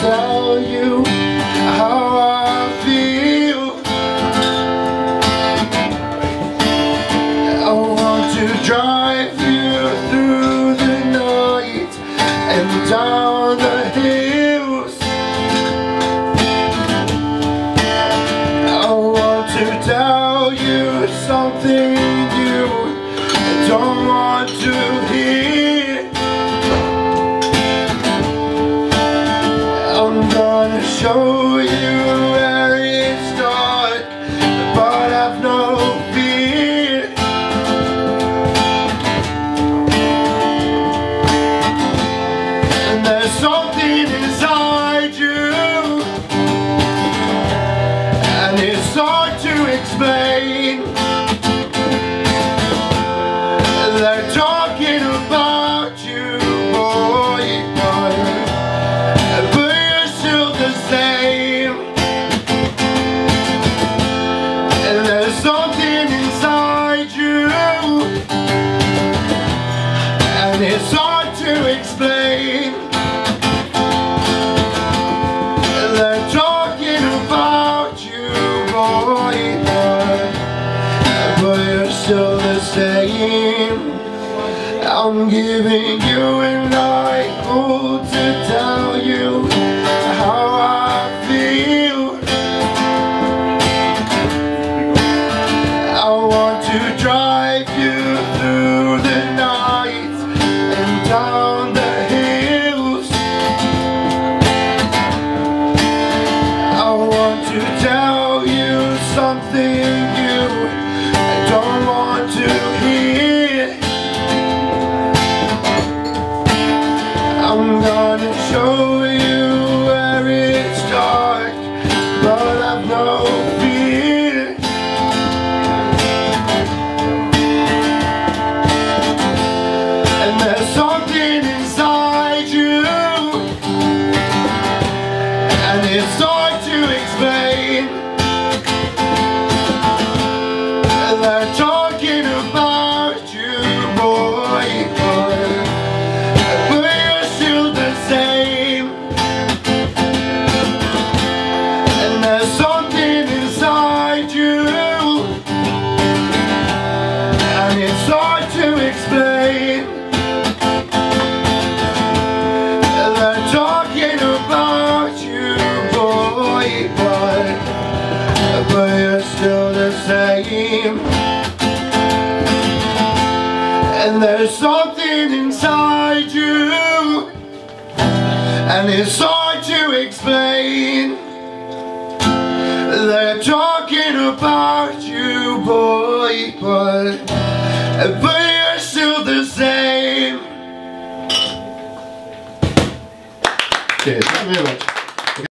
tell you how I feel. I want to drive you through the night and down the hill. Explain. They're talking about you, boy, but you're still the same. And there's something inside you, and it's hard to explain. I'm giving you a night call to tell you how I feel. I want to drive you through the night and down the hills. I want to tell you something I'm gonna show you explain. They're talking about you, boy, but, but you're still the same. And there's something inside you, and it's hard to explain. They're talking about you, boy, but, but the same. Thank you very much.